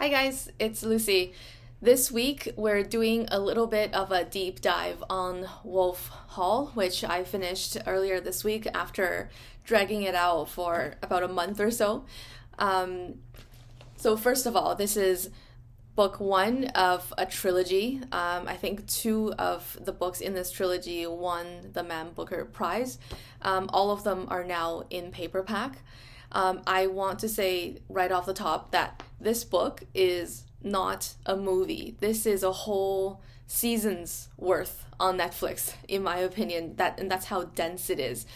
Hi guys, it's Lucy. This week we're doing a little bit of a deep dive on Wolf Hall, which I finished earlier this week after dragging it out for about a month or so. Um, so, first of all, this is book one of a trilogy. Um, I think two of the books in this trilogy won the Man Booker Prize. Um, all of them are now in paperback. Um, I want to say right off the top that this book is not a movie. This is a whole season's worth on Netflix, in my opinion. That and that's how dense it is.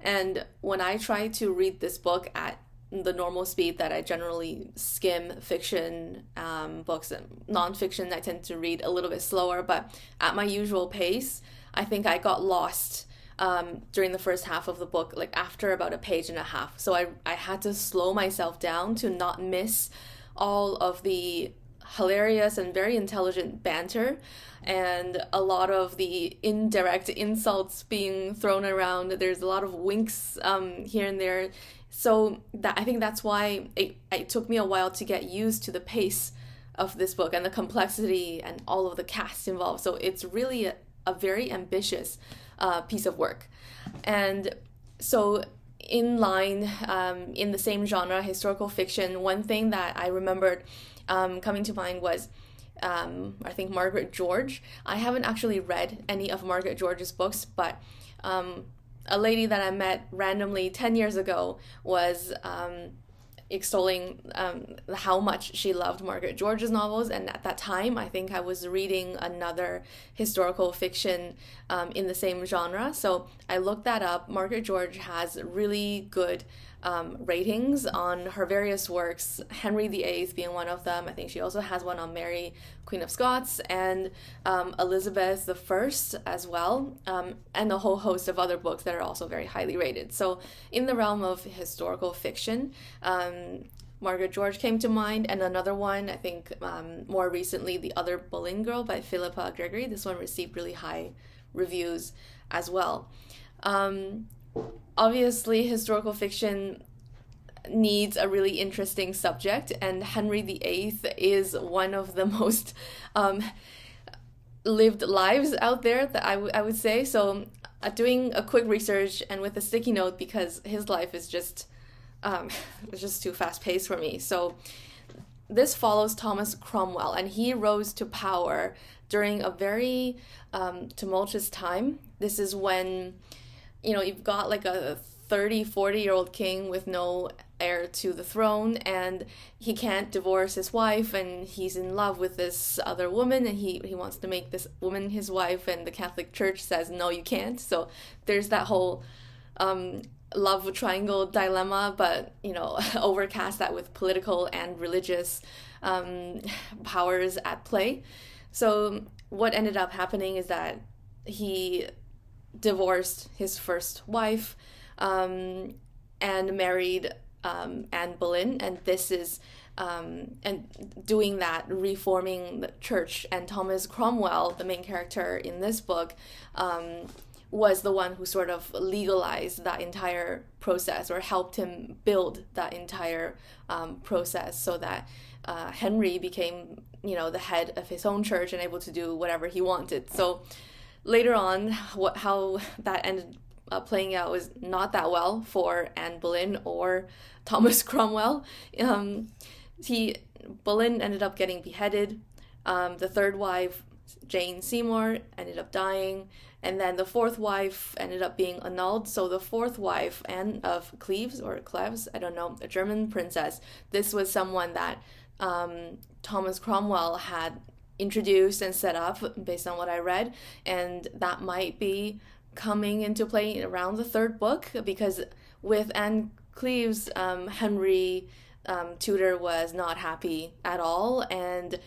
And when I try to read this book at the normal speed that I generally skim fiction um, books and nonfiction, I tend to read a little bit slower. But at my usual pace, I think I got lost um, during the first half of the book, like after about a page and a half. So I, I had to slow myself down to not miss all of the hilarious and very intelligent banter and a lot of the indirect insults being thrown around. There's a lot of winks um, here and there. So that I think that's why it, it took me a while to get used to the pace of this book and the complexity and all of the cast involved. So it's really a, a very ambitious uh, piece of work. And so, in line, um, in the same genre, historical fiction, one thing that I remembered um, coming to mind was. Um, I think Margaret George. I haven't actually read any of Margaret George's books, but um, a lady that I met randomly 10 years ago was um, extolling um, how much she loved Margaret George's novels. And at that time, I think I was reading another historical fiction um, in the same genre. So I looked that up. Margaret George has really good um, ratings on her various works, Henry VIII being one of them. I think she also has one on Mary, Queen of Scots, and um, Elizabeth I as well, um, and a whole host of other books that are also very highly rated. So, in the realm of historical fiction, um, Margaret George came to mind, and another one, I think um, more recently, The Other Boleyn Girl by Philippa Gregory. This one received really high reviews as well. Um, obviously historical fiction needs a really interesting subject, and Henry VIII is one of the most um, lived lives out there that I, I would say. So, uh, doing a quick research and with a sticky note because his life is just um, it's just too fast paced for me. So, this follows Thomas Cromwell, and he rose to power during a very um, tumultuous time. This is when you know, you've got like a 30, 40 year old king with no heir to the throne and he can't divorce his wife and he's in love with this other woman and he, he wants to make this woman his wife and the Catholic Church says no you can't. So there's that whole um, love triangle dilemma, but you know, overcast that with political and religious um, powers at play. So what ended up happening is that he divorced his first wife um, and married um, Anne Boleyn, and this is um, and doing that, reforming the church. And Thomas Cromwell, the main character in this book, um, was the one who sort of legalized that entire process or helped him build that entire um, process so that uh, Henry became, you know, the head of his own church and able to do whatever he wanted. So later on, what how that ended playing out was not that well for Anne Boleyn or Thomas Cromwell. Um, he Boleyn ended up getting beheaded. Um, the third wife, Jane Seymour, ended up dying, and then the fourth wife ended up being annulled. So the fourth wife, Anne of Cleves or Cleves, I don't know, a German princess. This was someone that um, Thomas Cromwell had introduced and set up based on what I read, and that might be coming into play around the third book because with Anne Cleves, um, Henry um, Tudor was not happy at all, and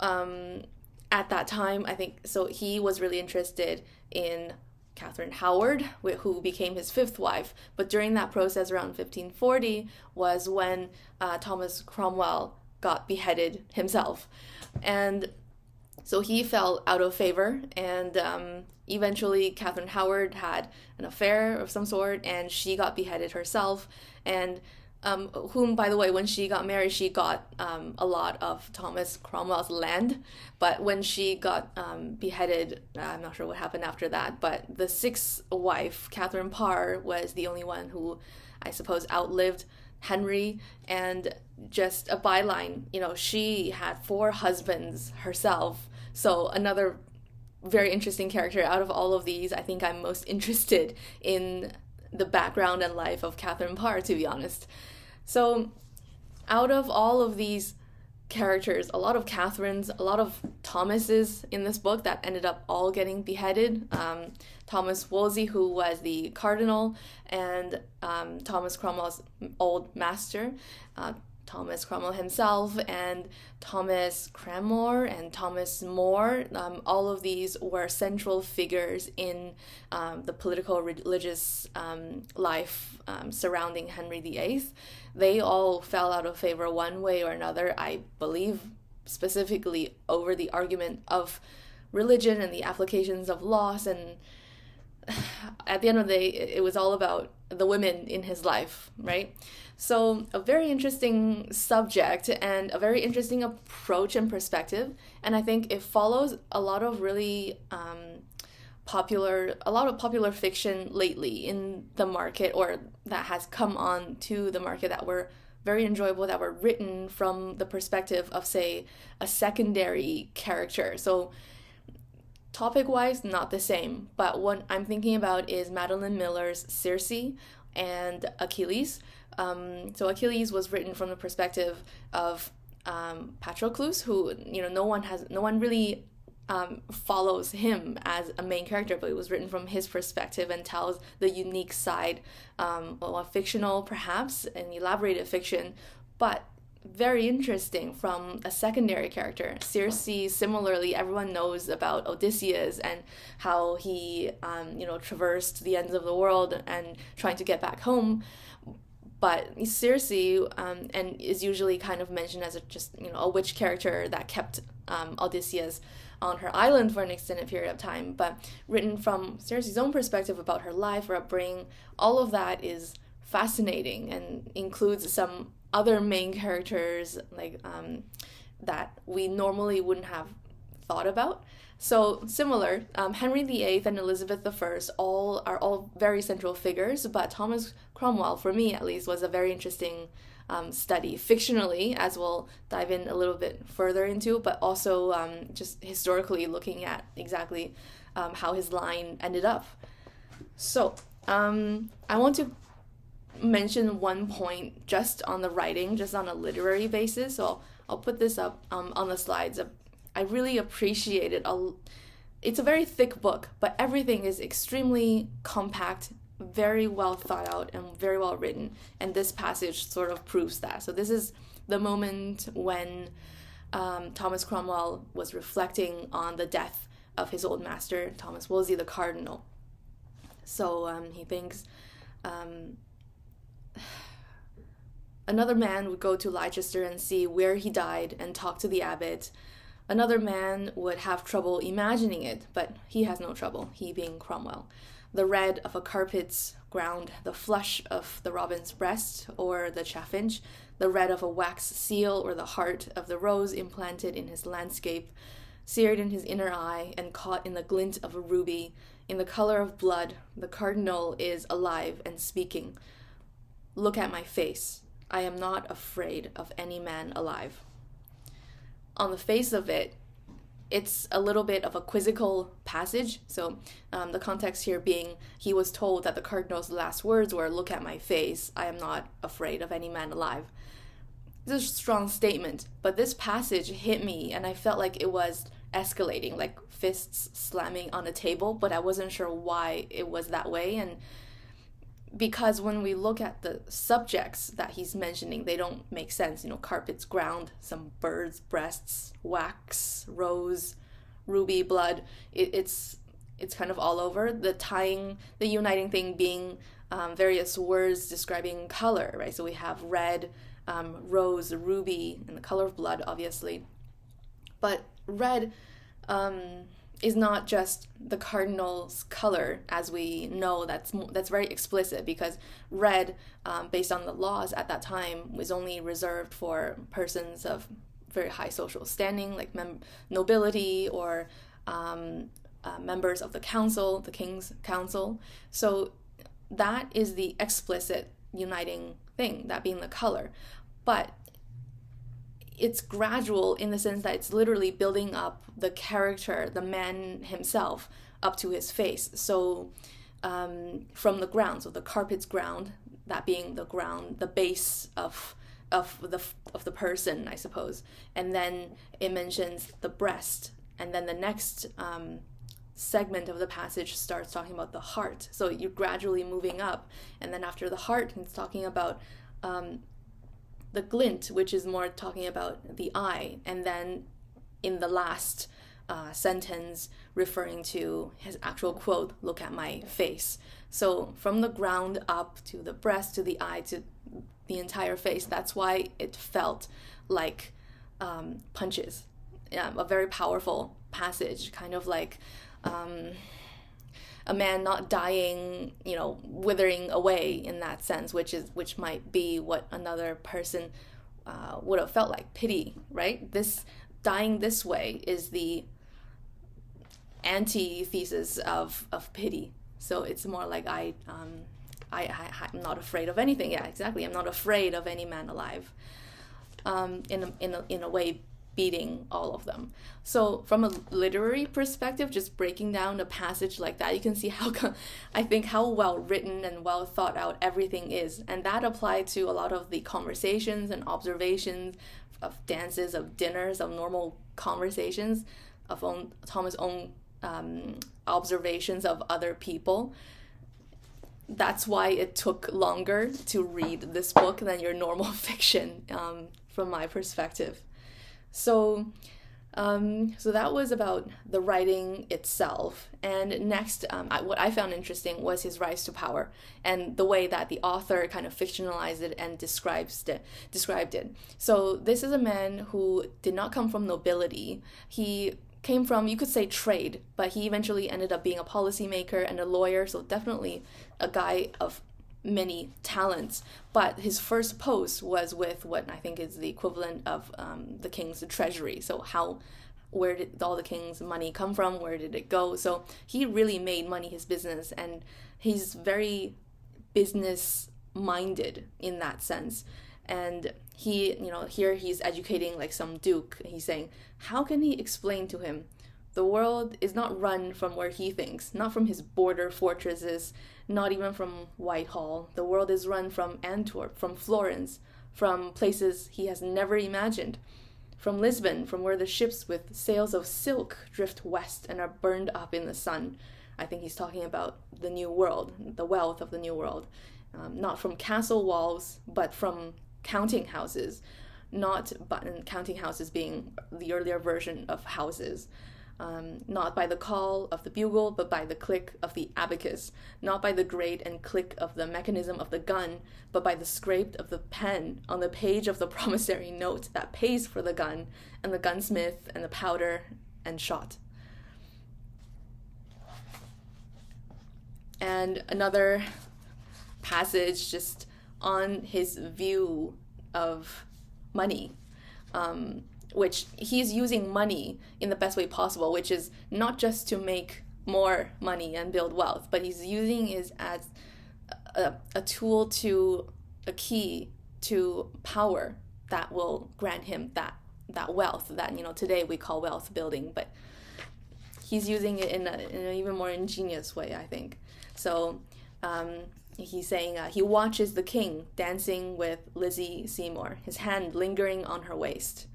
um, at that time, I think so. He was really interested in Catherine Howard, who became his fifth wife. But during that process, around 1540, was when uh, Thomas Cromwell got beheaded himself, and so he fell out of favor, and um, eventually Catherine Howard had an affair of some sort, and she got beheaded herself. And um, whom, by the way, when she got married, she got um, a lot of Thomas Cromwell's land. But when she got um, beheaded, I'm not sure what happened after that. But the sixth wife, Catherine Parr, was the only one who, I suppose, outlived Henry. And just a byline, you know, she had four husbands herself. So another very interesting character out of all of these. I think I'm most interested in the background and life of Catherine Parr, to be honest. So, out of all of these characters, a lot of Catherines, a lot of Thomases in this book that ended up all getting beheaded. Um, Thomas Wolsey, who was the cardinal, and um, Thomas Cromwell's old master. Uh, Thomas Cromwell himself and Thomas Cranmer and Thomas More. Um, all of these were central figures in um, the political religious um, life um, surrounding Henry VIII. They all fell out of favor one way or another, I believe, specifically over the argument of religion and the applications of laws and at the end of the day it was all about the women in his life right so, a very interesting subject and a very interesting approach and perspective. And I think it follows a lot of really um, popular, a lot of popular fiction lately in the market or that has come on to the market that were very enjoyable, that were written from the perspective of, say, a secondary character. So, topic wise, not the same. But what I'm thinking about is Madeline Miller's Circe and Achilles um, so Achilles was written from the perspective of um, Patroclus, who you know no one has no one really um, follows him as a main character, but it was written from his perspective and tells the unique side, um, well, fictional perhaps, an elaborated fiction, but very interesting from a secondary character. Circe, similarly, everyone knows about Odysseus and how he, um, you know, traversed the ends of the world and trying to get back home but Circe um, and is usually kind of mentioned as a just you know a witch character that kept um, Odysseus on her island for an extended period of time. But written from Circe's own perspective about her life, her upbringing, all of that is fascinating and includes some other main characters like um, that we normally wouldn't have thought about. So similar, um, Henry VIII and Elizabeth I all are all very central figures, but Thomas Cromwell, for me at least, was a very interesting um, study fictionally, as we'll dive in a little bit further into, but also um, just historically looking at exactly um, how his line ended up. So um, I want to mention one point just on the writing, just on a literary basis. So I'll, I'll put this up um, on the slides. I really appreciate it. It's a very thick book, but everything is extremely compact, very well thought out, and very well written. And this passage sort of proves that. So, this is the moment when um, Thomas Cromwell was reflecting on the death of his old master, Thomas Wolsey, the cardinal. So, um, he thinks. Um, another man would go to Leicester and see where he died and talk to the abbot Another man would have trouble imagining it, but he has no trouble, he being Cromwell. The red of a carpet's ground, the flush of the robin's breast or the chaffinch, the red of a wax seal or the heart of the rose implanted in his landscape, seared in his inner eye and caught in the glint of a ruby, in the color of blood, the cardinal is alive and speaking. Look at my face. I am not afraid of any man alive on the face of it, it's a little bit of a quizzical passage. So, um, the context here being he was told that the cardinal's last words were, Look at my face, I am not afraid of any man alive. It's a strong statement, but this passage hit me and I felt like it was escalating, like fists slamming on a table, but I wasn't sure why it was that way. And because when we look at the subjects that he's mentioning, they don't make sense. You know, carpets, ground, some birds, breasts, wax, rose, ruby, blood. It, it's it's kind of all over. The tying, the uniting thing being um, various words describing color, right? So we have red, um, rose, ruby, and the color of blood, obviously. But red, um, is not just the cardinal's color, as we know. That's that's very explicit because red, um, based on the laws at that time, was only reserved for persons of very high social standing, like mem- nobility or um, uh, members of the council, the king's council. So that is the explicit uniting thing, that being the color. But it's gradual in the sense that it's literally building up the character, the man himself, up to his face. So um, from the ground, so the carpet's ground, that being the ground, the base of of the of the person, I suppose, and then it mentions the breast, and then the next um, segment of the passage starts talking about the heart. So you're gradually moving up, and then after the heart, it's talking about um, the glint, which is more talking about the eye, and then in the last uh, sentence referring to his actual quote, "Look at my face." So from the ground up to the breast to the eye to the entire face. That's why it felt like um, punches. Yeah, a very powerful passage, kind of like um, a man not dying, you know, withering away in that sense, which is which might be what another person uh, would have felt like pity, right? This dying this way is the antithesis of of pity. So it's more like I um, I, I I'm not afraid of anything. Yeah, exactly. I'm not afraid of any man alive. Um, in a, in a, in a way, beating all of them. So from a literary perspective, just breaking down a passage like that, you can see how I think how well written and well thought out everything is, and that applied to a lot of the conversations and observations of dances, of dinners, of normal conversations, of own, Thomas' own um, observations of other people. That's why it took longer to read this book than your normal fiction, um, from my perspective. So, um, so that was about the writing itself. And next, um, I, what I found interesting was his rise to power and the way that the author kind of fictionalized it and describes it, described it. So this is a man who did not come from nobility. He came from, you could say, trade, but he eventually ended up being a policymaker and a lawyer. So definitely a guy of many talents, but his first post was with what I think is the equivalent of um, the king's treasury. So how where did all the king's money come from? Where did it go? So he really made money his business, and he's very business minded in that sense. And he, you know, here he's educating like some duke. He's saying, how can he explain to him the world is not run from where he thinks, not from his border fortresses, not even from Whitehall. The world is run from Antwerp, from Florence, from places he has never imagined. From Lisbon, from where the ships with sails of silk drift west and are burned up in the sun. I think he's talking about the new world, the wealth of the new world. Um, not from castle walls, but from counting houses. Not but counting houses being the earlier version of houses um, not by the call of the bugle, but by the click of the abacus, not by the grate and click of the mechanism of the gun, but by the scrape of the pen on the page of the promissory note that pays for the gun, and the gunsmith, and the powder and shot. And another passage just on his view of money. Um, which he's using money in the best way possible, which is not just to make more money and build wealth, but he's using it as a, a tool to a key to power that will grant him that that wealth that you know today we call wealth building, but he's using it in, a, in an even more ingenious way, I think. So um, he's saying uh, he watches the king dancing with Lizzie Seymour, his hand lingering on her waist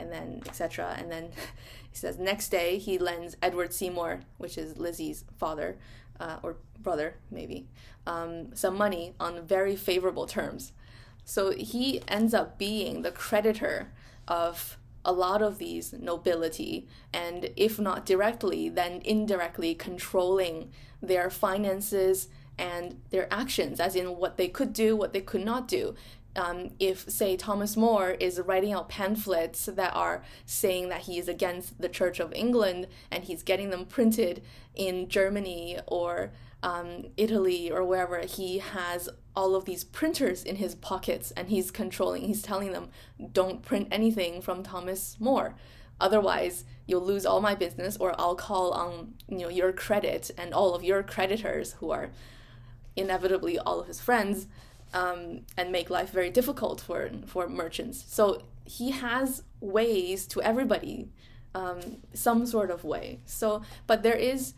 and then etc. And then he says next day he lends Edward Seymour, which is Lizzie's father uh, or brother maybe, um, some money on very favorable terms. So he ends up being the creditor of a lot of these nobility, and if not directly, then indirectly controlling their finances and their actions, as in what they could do, what they could not do. Um, if, say, Thomas More is writing out pamphlets that are saying that he is against the Church of England and he's getting them printed in Germany or um, Italy or wherever, he has all of these printers in his pockets and he's controlling, he's telling them, don't print anything from Thomas More. Otherwise, you'll lose all my business or I'll call on you know your credit and all of your creditors who are inevitably all of his friends um, and make life very difficult for for merchants. So he has ways to everybody, um, some sort of way. So, but there is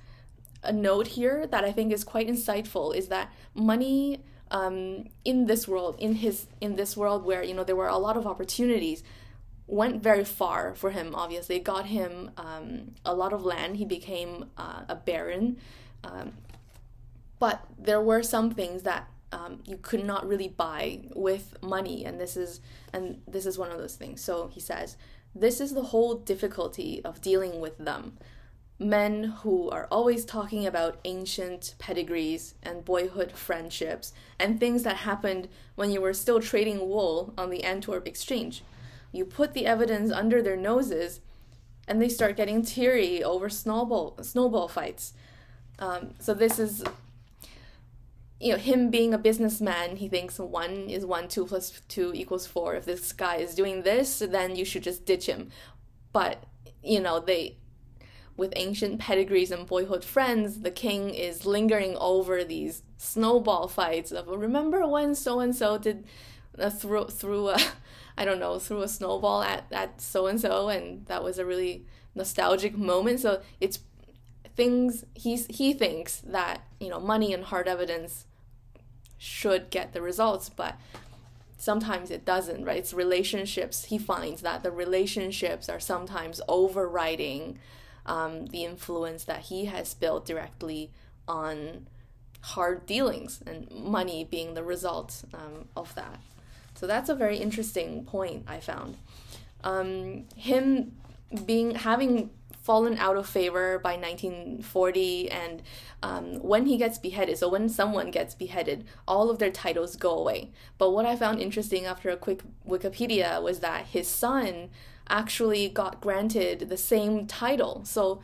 a note here that I think is quite insightful is that money um, in this world, in his in this world where you know there were a lot of opportunities, went very far for him. Obviously, it got him um, a lot of land. He became uh, a baron, um, but there were some things that um, you could not really buy with money, and this is and this is one of those things. So he says, this is the whole difficulty of dealing with them. Men who are always talking about ancient pedigrees and boyhood friendships and things that happened when you were still trading wool on the Antwerp Exchange. You put the evidence under their noses, and they start getting teary over snowball snowball fights. Um, so this is you know him being a businessman he thinks one is one two plus two equals four. If this guy is doing this then you should just ditch him. But you know they with ancient pedigrees and boyhood friends the king is lingering over these snowball fights of remember when so and so did uh, through through a I don't know threw a snowball at at so and so and that was a really nostalgic moment. So it's things he's he thinks that you know money and hard evidence should get the results, but sometimes it doesn't, right? It's relationships. He finds that the relationships are sometimes overriding um, the influence that he has built directly on hard dealings and money being the result um, of that. So that's a very interesting point I found. Um, him being having fallen out of favor by 1940 and um, when he gets beheaded so when someone gets beheaded all of their titles go away. But what i found interesting after a quick wikipedia was that his son actually got granted the same title. So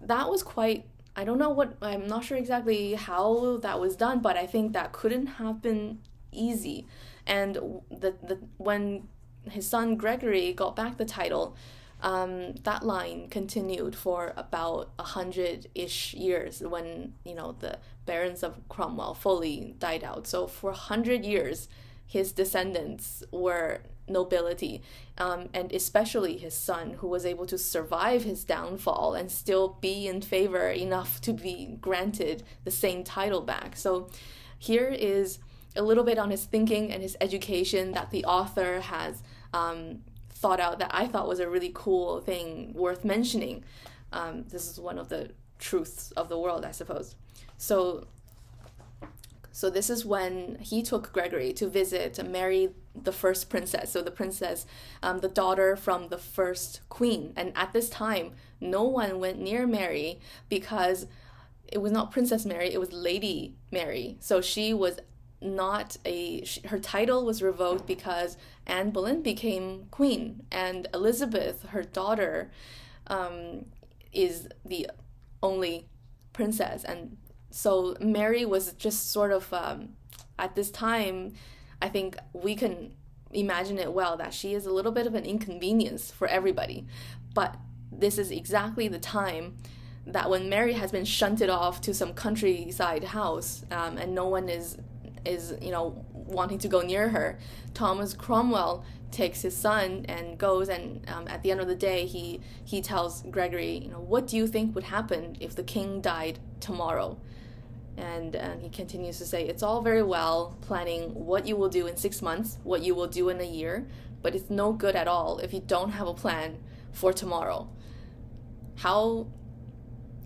that was quite i don't know what i'm not sure exactly how that was done but i think that couldn't have been easy. And the, the when his son gregory got back the title um, that line continued for about a hundred ish years when you know the barons of Cromwell fully died out. So for a hundred years, his descendants were nobility, um, and especially his son, who was able to survive his downfall and still be in favor enough to be granted the same title back. So here is a little bit on his thinking and his education that the author has. Um, thought out that I thought was a really cool thing worth mentioning. Um, this is one of the truths of the world, I suppose. So, so this is when he took Gregory to visit Mary, the first princess. So the princess, um, the daughter from the first queen. And at this time, no one went near Mary because it was not Princess Mary; it was Lady Mary. So she was not a she, her title was revoked because Anne Boleyn became queen and Elizabeth, her daughter, um, is the only princess, and so Mary was just sort of um, at this time. I think we can imagine it well that she is a little bit of an inconvenience for everybody, but this is exactly the time that when Mary has been shunted off to some countryside house um, and no one is is you know wanting to go near her. Thomas Cromwell takes his son and goes and um, at the end of the day he he tells Gregory you know what do you think would happen if the king died tomorrow? And and he continues to say it's all very well planning what you will do in 6 months what you will do in a year but it's no good at all if you don't have a plan for tomorrow. How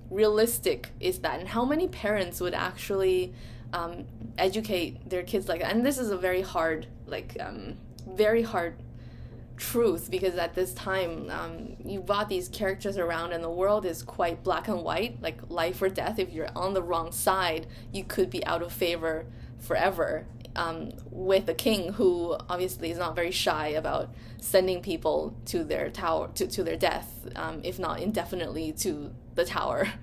realistic is that? And how many parents would actually um, educate their kids like that. And this is a very hard, like, um, very hard truth because at this time um, you brought these characters around and the world is quite black and white like life or death if you're on the wrong side you could be out of favor forever um, with a king who obviously is not very shy about sending people to their tower to, to their death, um, if not indefinitely to the tower.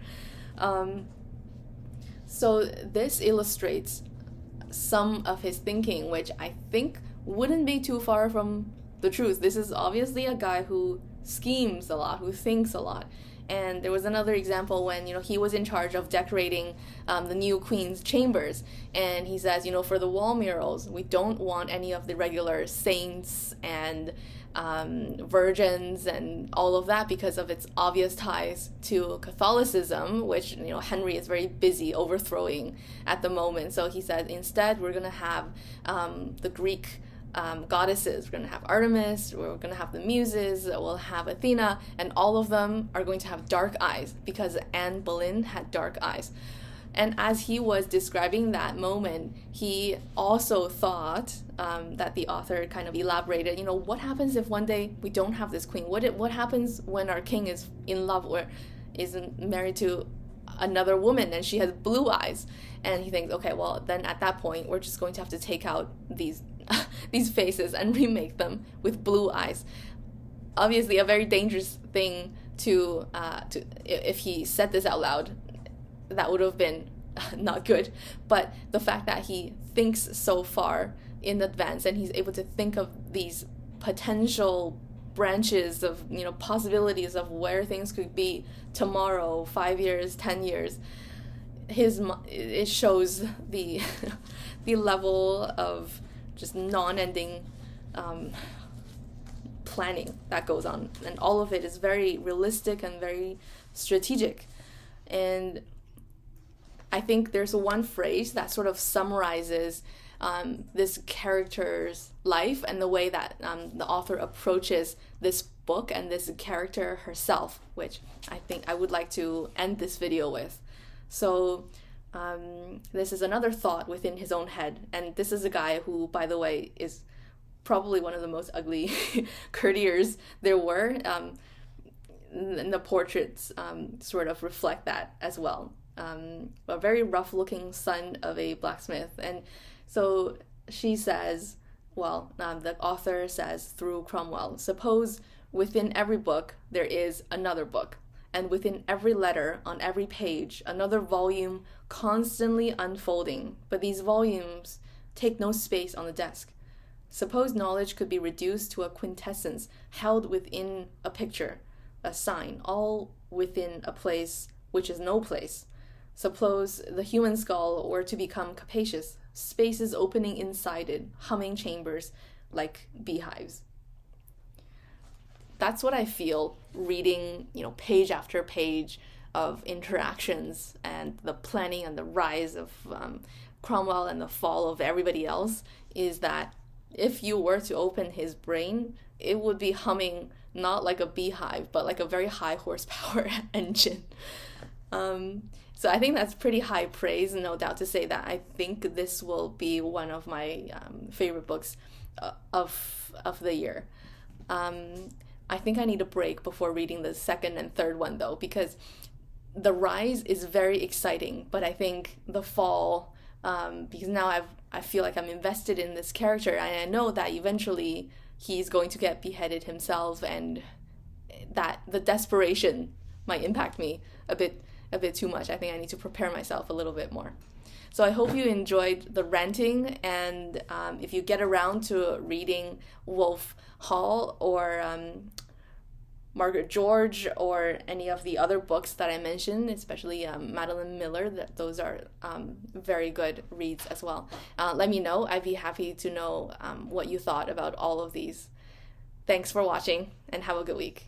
So this illustrates some of his thinking, which I think wouldn't be too far from the truth. This is obviously a guy who schemes a lot, who thinks a lot. And there was another example when you know he was in charge of decorating um, the new queen's chambers, and he says, you know, for the wall murals, we don't want any of the regular saints and um, virgins and all of that because of its obvious ties to Catholicism, which you know Henry is very busy overthrowing at the moment. So he said instead we're gonna have um, the Greek um, goddesses. We're going to have Artemis, we're going to have the Muses, we'll have Athena, and all of them are going to have dark eyes because Anne Boleyn had dark eyes. And as he was describing that moment, he also thought um, that the author kind of elaborated, you know, what happens if one day we don't have this queen? What what happens when our king is in love or is married to another woman and she has blue eyes? And he thinks, okay, well then at that point we're just going to have to take out these these faces and remake them with blue eyes. Obviously, a very dangerous thing to uh, to if he said this out loud, that would have been not good. But the fact that he thinks so far in advance and he's able to think of these potential branches of you know possibilities of where things could be tomorrow five years ten years his it shows the the level of just non-ending um, planning that goes on and all of it is very realistic and very strategic and i think there's one phrase that sort of summarizes um, this character's life and the way that um, the author approaches this book and this character herself which i think i would like to end this video with so um, this is another thought within his own head. And this is a guy who, by the way, is probably one of the most ugly courtiers there were. Um, and the portraits um, sort of reflect that as well. Um, a very rough looking son of a blacksmith. And so she says, well, um, the author says through Cromwell, suppose within every book there is another book and within every letter, on every page, another volume constantly unfolding, but these volumes take no space on the desk. Suppose knowledge could be reduced to a quintessence held within a picture, a sign, all within a place which is no place. Suppose the human skull were to become capacious, spaces opening inside it, humming chambers like beehives that's what I feel reading, you know, page after page of interactions and the planning and the rise of um, Cromwell and the fall of everybody else is that if you were to open his brain, it would be humming not like a beehive, but like a very high horsepower engine. Um, so I think that's pretty high praise, no doubt to say that I think this will be one of my um, favorite books uh, of of the year. Um, I think I need a break before reading the second and third one though, because the rise is very exciting, but I think the fall, um, because now I've I feel like I'm invested in this character, and I know that eventually he's going to get beheaded himself, and that the desperation might impact me a bit a bit too much. I think I need to prepare myself a little bit more. So I hope you enjoyed the ranting, and um, if you get around to reading Wolf Hall or um, Margaret George or any of the other books that I mentioned, especially um, Madeline Miller, that those are um, very good reads as well. Uh, let me know. I'd be happy to know um, what you thought about all of these. Thanks for watching and have a good week.